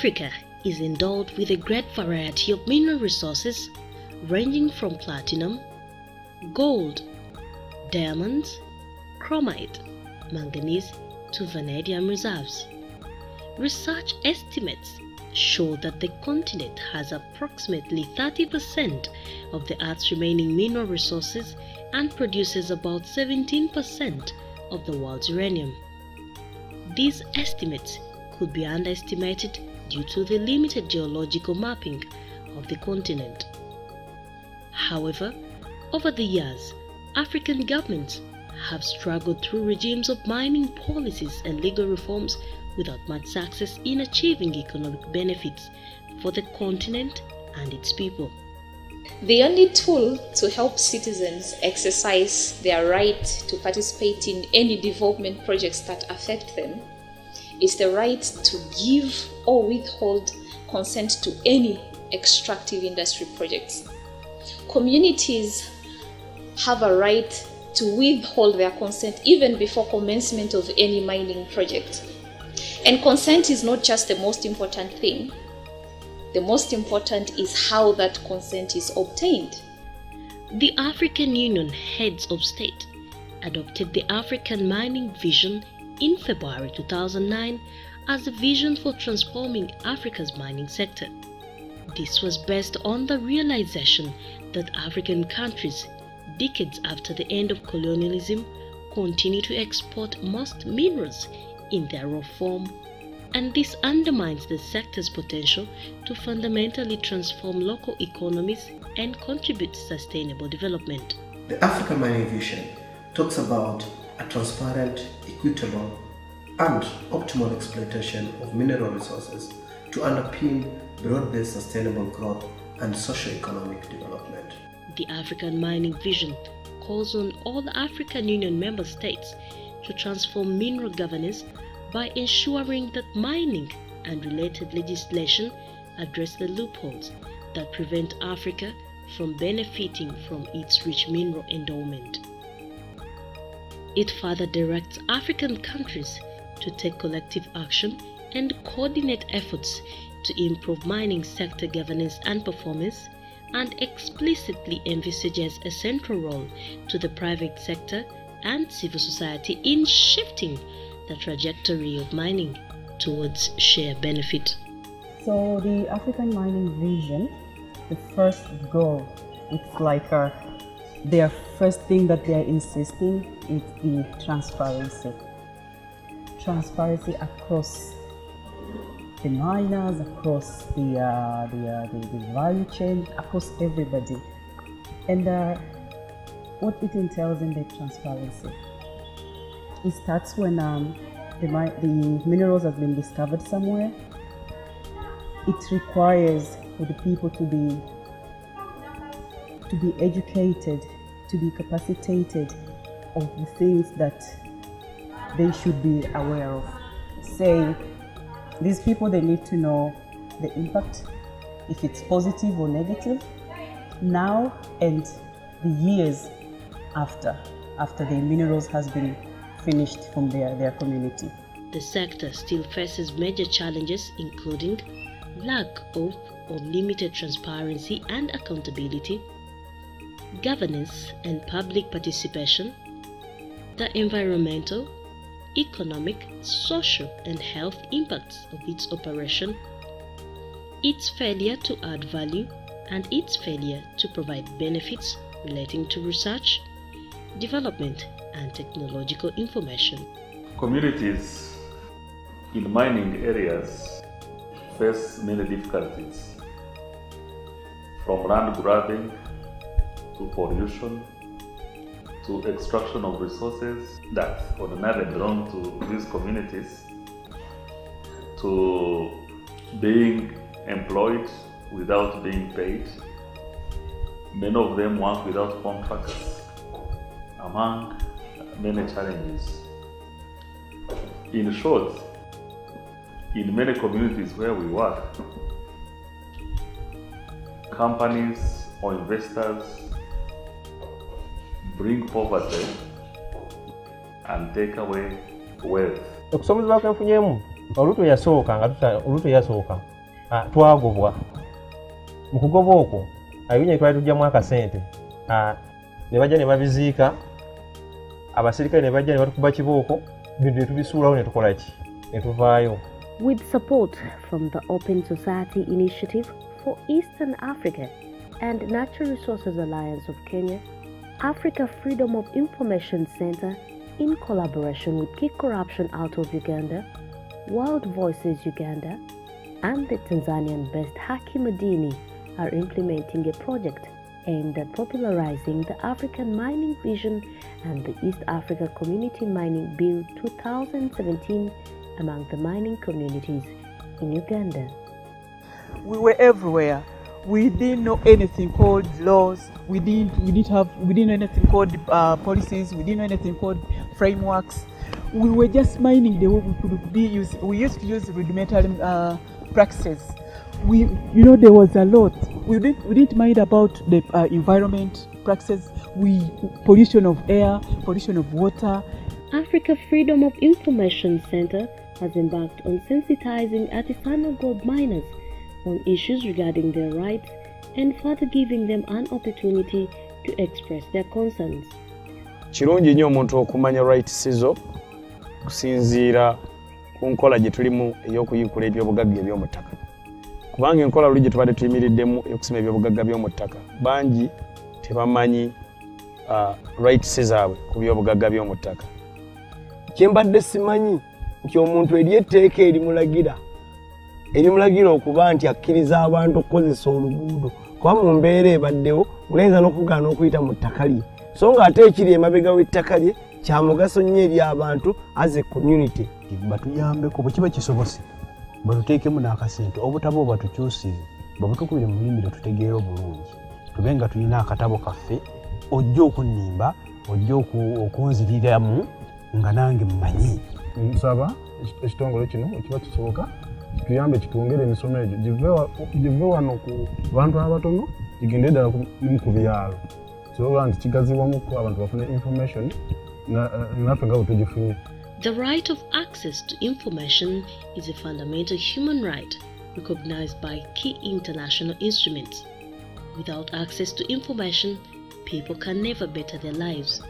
Africa is endowed with a great variety of mineral resources ranging from platinum, gold, diamonds, chromite, manganese to vanadium reserves. Research estimates show that the continent has approximately 30% of the Earth's remaining mineral resources and produces about 17% of the world's uranium. These estimates could be underestimated due to the limited geological mapping of the continent. However, over the years, African governments have struggled through regimes of mining policies and legal reforms without much success in achieving economic benefits for the continent and its people. The only tool to help citizens exercise their right to participate in any development projects that affect them is the right to give or withhold consent to any extractive industry projects. Communities have a right to withhold their consent even before commencement of any mining project. And consent is not just the most important thing, the most important is how that consent is obtained. The African Union heads of state adopted the African Mining Vision in February 2009 as a vision for transforming Africa's mining sector. This was based on the realization that African countries, decades after the end of colonialism, continue to export most minerals in their raw form and this undermines the sector's potential to fundamentally transform local economies and contribute to sustainable development. The African Mining Vision talks about a transparent, equitable, and optimal exploitation of mineral resources to underpin broad-based sustainable growth and socio-economic development. The African Mining Vision calls on all African Union member states to transform mineral governance by ensuring that mining and related legislation address the loopholes that prevent Africa from benefiting from its rich mineral endowment. It further directs African countries to take collective action and coordinate efforts to improve mining sector governance and performance and explicitly envisages a central role to the private sector and civil society in shifting the trajectory of mining towards shared benefit. So the African Mining Vision, the first goal, it's like a, their first thing that they're insisting is the transparency. Transparency across the miners, across the, uh, the, uh, the, the, value chain, across everybody. And uh, what it entails in the transparency it starts when um, the, the minerals have been discovered somewhere. It requires for the people to be to be educated, to be capacitated of the things that they should be aware of. Say, these people they need to know the impact, if it's positive or negative, now and the years after, after the minerals has been finished from their, their community. The sector still faces major challenges including lack of or limited transparency and accountability, governance and public participation, the environmental, economic, social and health impacts of its operation, its failure to add value and its failure to provide benefits relating to research, development and technological information. Communities in mining areas face many difficulties from land grabbing to pollution to extraction of resources that ordinarily belong to these communities to being employed without being paid. Many of them work without contracts, among many challenges. In short, in many communities where we work, companies or investors bring poverty and take away wealth. okusomesa kwenfunyemu oluto yasooka nga oluto yasooka. Ah, twagobwa. Mu kugoba okwo ebinnya twali tujjamu akasente. Ah, ne bajja ne babiziika abasirikale ne bajja ne batukuba kibooko bintu ne tubisuulawo ne tukola ki? Ne tuvaayo. With support from the Open Society Initiative for Eastern Africa and Natural Resources Alliance of Kenya, Africa Freedom of Information Center, in collaboration with Kick Corruption Out of Uganda, World Voices Uganda, and the Tanzanian based Haki Madini, are implementing a project aimed at popularizing the African mining vision and the East Africa Community Mining Bill 2017 among the mining communities in Uganda. we were everywhere. We didn't know anything called laws. We didn't. We didn't have. We didn't know anything called uh, policies. We didn't know anything called frameworks. We were just mining the way we could be used. We used to use rudimentary uh, practices. We, you know, there was a lot. We didn't. We didn't mind about the uh, environment practices. We pollution of air, pollution of water, Africa Freedom of Information Center has embarked on sensitizing artisanal gold miners on issues regarding their rights and further giving them an opportunity to express their concerns. kirungi nnyo omuntu okumanya rights zo kusinziira ku nkola gye tulimu ey'okuyikula ebyobugagga eby'omu ttaka kubanga enkola luli gye tubadde tuyimiriddemu eyokusima ebyobugagga by'omu ttaka bangi tebamanyi uh, rights zaabwe ku byobugagga by'omu ttaka kyembadde simanyi nti omuntu eri etteeka erimulagira erimulagira okuba nti akkiriza abantu okukozesa oluguudo kuba mu mbeera ebaddewo olayinza n'okugaana okuyita mu ttaka lye. So nga ate ekiri emabega w'ettaka lye kya mugaso nnyo eri abantu as a community. Batuyambeko bwe kiba kisobose batuteekemu n'akasente obutabo batukyusire babutukubire mu lulimi lwe tutegeera obulungi. Tube nga tulina akatabo kaffe ojja okunnimba ojja oku- okunziriramu nga nange mmanyi. Nsaba eki- ekitongole kino ekiba kisoboka ku bantu abatono ku- byalo abantu information tugifunye The right of access to information is a fundamental human right recognized by key international instruments. Without access to information, people can never better their lives.